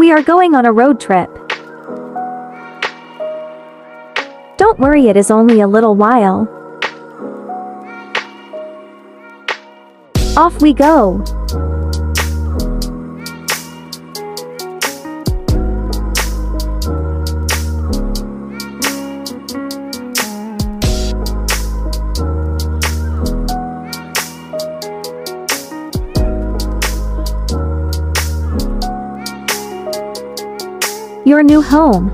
We are going on a road trip. Don't worry it is only a little while. Off we go. Your new home.